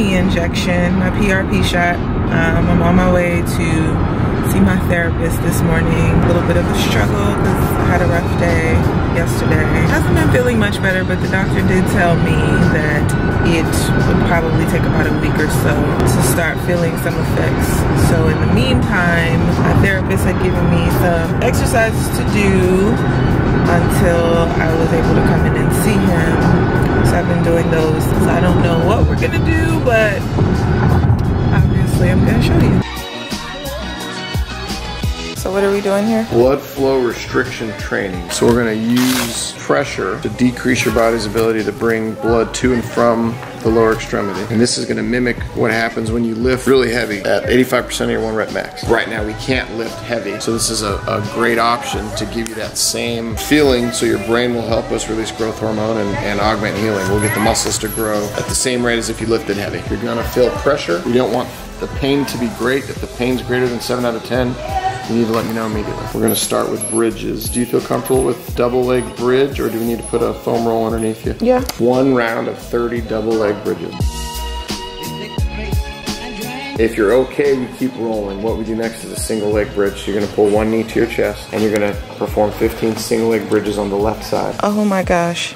knee injection, my PRP shot. Um, I'm on my way to see my therapist this morning. A little bit of a struggle because I had a rough day yesterday. Hasn't been feeling much better, but the doctor did tell me that it would probably take about a week or so to start feeling some effects. So in the meantime, my therapist had given me some exercises to do until I was able to come in and gonna do, but obviously I'm gonna show you. So what are we doing here? Blood flow restriction training. So we're gonna use pressure to decrease your body's ability to bring blood to and from the lower extremity. And this is gonna mimic what happens when you lift really heavy at 85% of your one rep max. Right now we can't lift heavy. So this is a, a great option to give you that same feeling so your brain will help us release growth hormone and, and augment healing. We'll get the muscles to grow at the same rate as if you lifted heavy. You're gonna feel pressure. You don't want the pain to be great. If the pain's greater than seven out of 10, you need to let me know immediately. We're gonna start with bridges. Do you feel comfortable with double leg bridge or do we need to put a foam roll underneath you? Yeah. One round of 30 double leg bridges. If you're okay, we keep rolling. What we do next is a single leg bridge. You're gonna pull one knee to your chest and you're gonna perform 15 single leg bridges on the left side. Oh my gosh.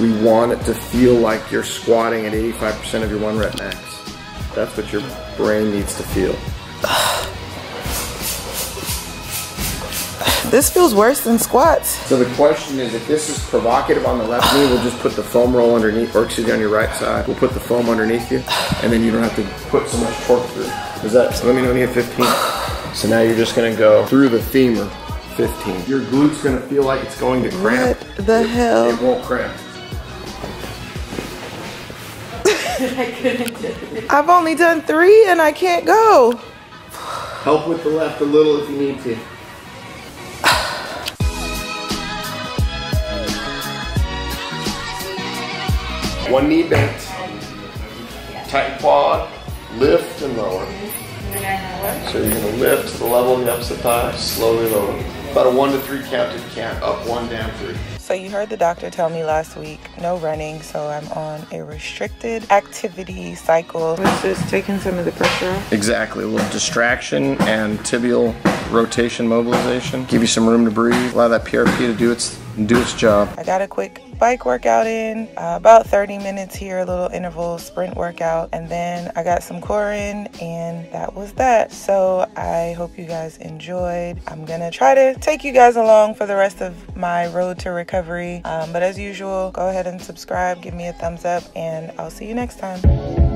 We want it to feel like you're squatting at 85% of your one rep max. That's what your brain needs to feel. This feels worse than squats. So the question is, if this is provocative on the left knee, we'll just put the foam roll underneath, or excuse me, on your right side. We'll put the foam underneath you, and then you don't have to put so much torque through. Is that, so let me know when you hit 15. So now you're just gonna go through the femur, 15. Your glute's gonna feel like it's going to cramp. What the hell? It won't cramp. I've only done three and I can't go. Help with the left a little if you need to. One knee bent. Tight quad. Lift and lower. So you're gonna lift to the level of the opposite thigh, slowly lower. About a one to three count counted count. Up one, down three. So you heard the doctor tell me last week, no running, so I'm on a restricted activity cycle. Was this taking some of the pressure off? Exactly, a little distraction and tibial rotation mobilization. Give you some room to breathe. Allow that PRP to do its do its job. I got a quick bike workout in, uh, about 30 minutes here, a little interval sprint workout, and then I got some core in, and that was that. So I hope you guys enjoyed. I'm gonna try to take you guys along for the rest of my road to recovery. Um, but as usual, go ahead and subscribe, give me a thumbs up, and I'll see you next time.